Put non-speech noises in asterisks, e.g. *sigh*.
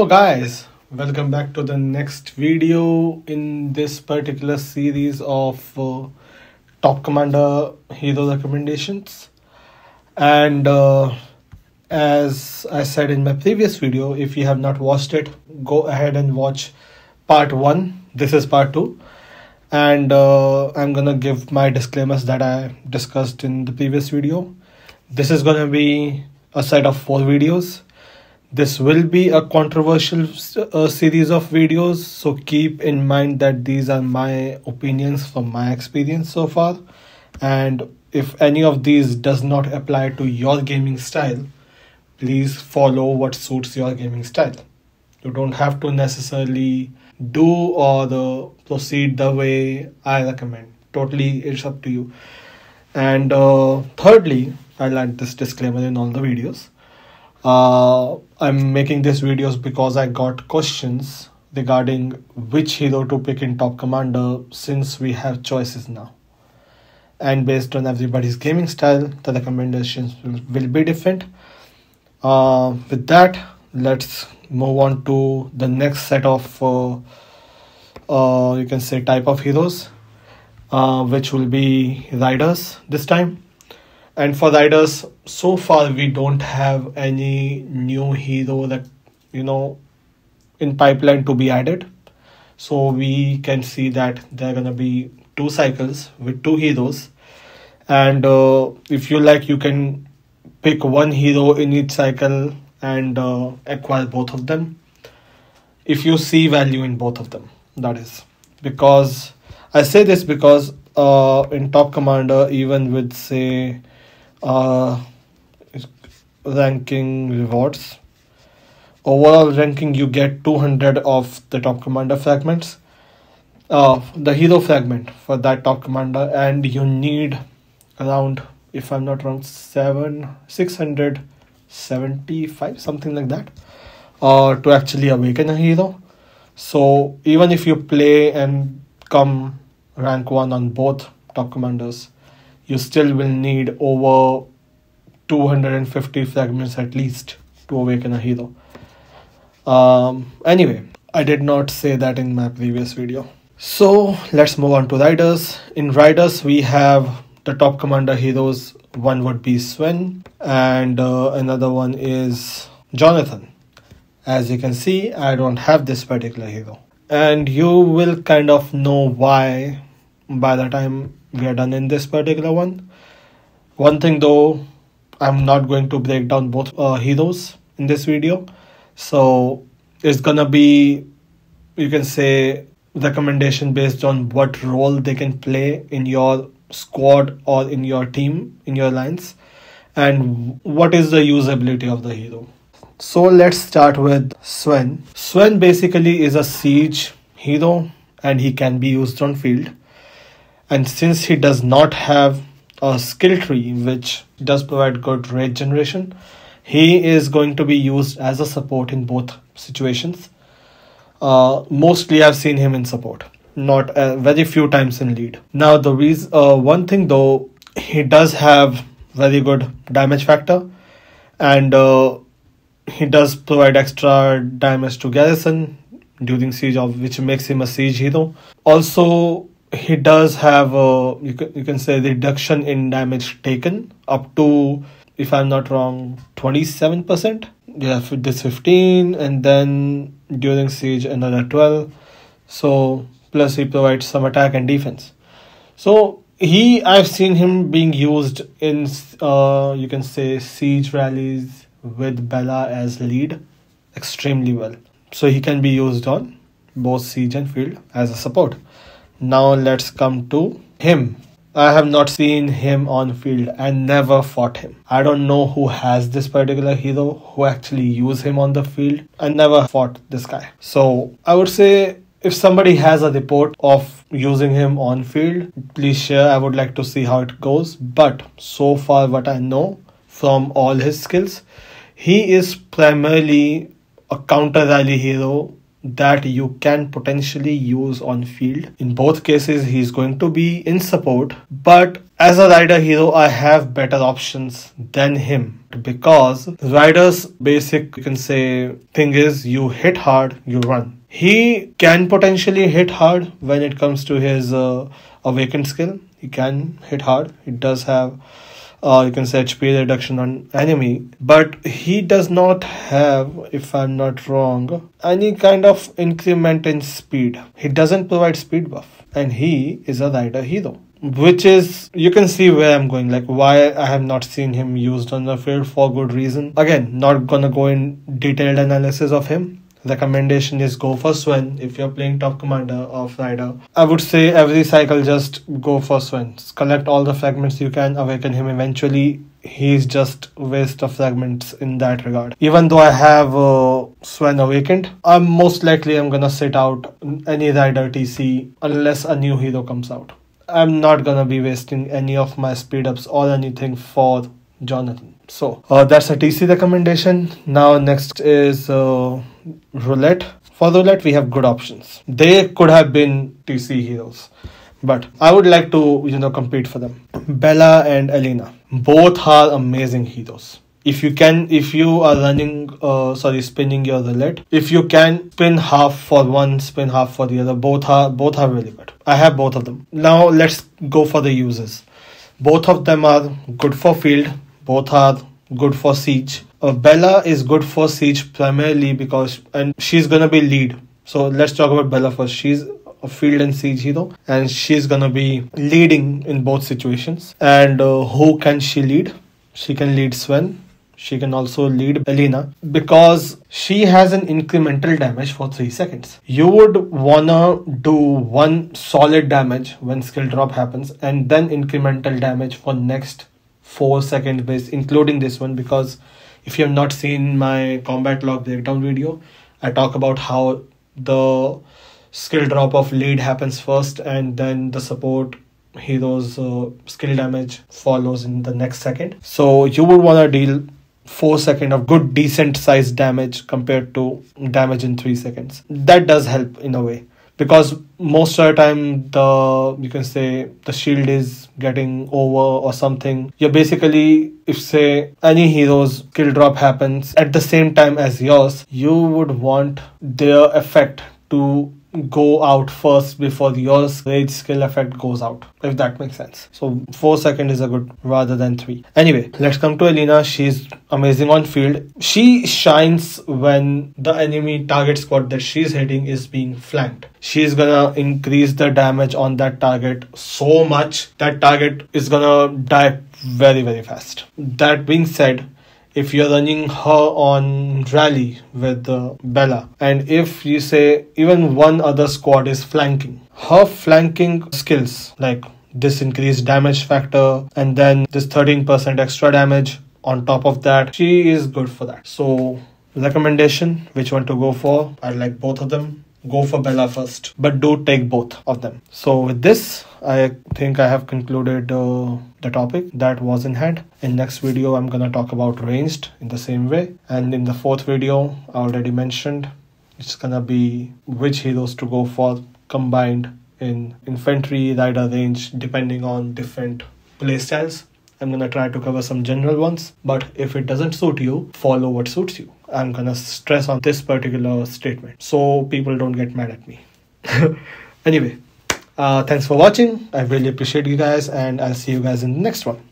Hello guys, welcome back to the next video in this particular series of uh, Top Commander Hero recommendations. And uh, as I said in my previous video, if you have not watched it, go ahead and watch part 1. This is part 2. And uh, I'm gonna give my disclaimers that I discussed in the previous video. This is gonna be a set of four videos this will be a controversial uh, series of videos, so keep in mind that these are my opinions from my experience so far. And if any of these does not apply to your gaming style, please follow what suits your gaming style. You don't have to necessarily do or the proceed the way I recommend. Totally, it's up to you. And uh, thirdly, I'll add this disclaimer in all the videos uh, I'm making these videos because I got questions regarding which hero to pick in Top Commander since we have choices now. And based on everybody's gaming style, the recommendations will, be different. Uh, with that, let's move on to the next set of, uh, uh, you can say, type of heroes, uh, which will be riders this time and for riders so far we don't have any new hero that you know in pipeline to be added. So we can see that there are gonna be two cycles with two heroes. And uh, if you like you can pick one hero in each cycle and uh, acquire both of them. If you see value in both of them that is. Because i say this because uh, in top commander even with say uh, ranking rewards. Overall ranking, you get 200 of the top commander fragments. Uh, the hero fragment for that top commander, and you need around, if I'm not wrong, seven six hundred seventy five something like that, uh, to actually awaken a hero. So even if you play and come rank one on both top commanders, you still will need over 250 fragments at least to awaken a hero. Um, anyway, I did not say that in my previous video. So let's move on to riders. In riders, we have the top commander heroes. One would be Sven, and uh, another one is Jonathan. As you can see, I don't have this particular hero. And you will kind of know why by the time we are done in this particular one. One thing though, I'm not going to break down both uh, heroes in this video. So it's gonna be, you can say, recommendation based on what role they can play in your squad or in your team, in your lines, and what is the usability of the hero. So let's start with Sven. Sven basically is a siege hero and he can be used on field and since he does not have a skill tree which does provide good rage generation he is going to be used as a support in both situations. Uh, mostly i've seen him in support not uh, very few times in lead. Now the reason uh, one thing though he does have very good damage factor and uh, he does provide extra damage to garrison during siege of which makes him a siege hero. Also he does have a you can, you can say reduction in damage taken up to if i'm not wrong 27% yeah this 15 and then during siege another 12 so plus he provides some attack and defense. So he i've seen him being used in uh you can say siege rallies with bella as lead extremely well. So he can be used on both siege and field as a support now let's come to him. I have not seen him on field and never fought him. I don't know who has this particular hero who actually use him on the field. I never fought this guy. So I would say if somebody has a report of using him on field, please share. I would like to see how it goes. But so far what I know from all his skills, he is primarily a counter rally hero that you can potentially use on field. In both cases, he's going to be in support, but as a rider hero, I have better options than him because rider's basic, you can say, thing is you hit hard, you run. He can potentially hit hard when it comes to his uh, awakened skill. He can hit hard. He does have uh, you can say HP reduction on enemy, but he does not have, if I'm not wrong, any kind of increment in speed. He doesn't provide speed buff, and he is a rider hero. Which is, you can see where I'm going, like why I have not seen him used on the field for good reason. Again, not gonna go in detailed analysis of him, recommendation is go for Sven if you're playing top commander of Rider. I would say every cycle just go for Sven. Collect all the fragments you can, awaken him eventually. He's just waste of fragments in that regard. Even though I have uh, awakened, I'm most likely I'm gonna sit out any Rider TC unless a new hero comes out. I'm not gonna be wasting any of my speed ups or anything for Jonathan. So uh, that's a TC recommendation. Now next is uh, roulette. For roulette, we have good options. They could have been TC heroes, but I would like to you know compete for them. Bella and Elena, both are amazing heroes. If you can, if you are running, uh, sorry, spinning your roulette, if you can spin half for one, spin half for the other, both are both are really good. I have both of them. Now let's go for the uses. Both of them are good for field. Both are good for siege. Uh, Bella is good for siege primarily because and she's gonna be lead. So let's talk about Bella first. She's a field and siege hero and she's gonna be leading in both situations. And uh, who can she lead? She can lead Sven. She can also lead Elena because she has an incremental damage for 3 seconds. You would wanna do one solid damage when skill drop happens and then incremental damage for next 4 second base including this one because if you have not seen my combat log breakdown video, I talk about how the skill drop of lead happens first and then the support hero's uh, skill damage follows in the next second. So you would want to deal 4 second of good decent sized damage compared to damage in 3 seconds. That does help in a way because most of the time the you can say the shield is getting over or something. You're basically if say any hero's skill drop happens at the same time as yours you would want their effect to go out first before your rage skill effect goes out if that makes sense. So four second is a good rather than three. Anyway let's come to elena she's amazing on field. She shines when the enemy target squad that she's hitting is being flanked. She's gonna increase the damage on that target so much that target is gonna die very very fast. That being said if you're running her on rally with uh, Bella, and if you say even one other squad is flanking, her flanking skills like this increased damage factor and then this 13% extra damage on top of that, she is good for that. So, recommendation which one to go for? I like both of them go for Bella first, but do take both of them. So with this, I think I have concluded uh, the topic that was in hand. In next video, I'm gonna talk about ranged in the same way. And in the fourth video, I already mentioned, it's gonna be which heroes to go for combined in infantry, rider range, depending on different playstyles. I'm gonna try to cover some general ones, but if it doesn't suit you, follow what suits you. I'm gonna stress on this particular statement so people don't get mad at me. *laughs* anyway, uh, thanks for watching. I really appreciate you guys, and I'll see you guys in the next one.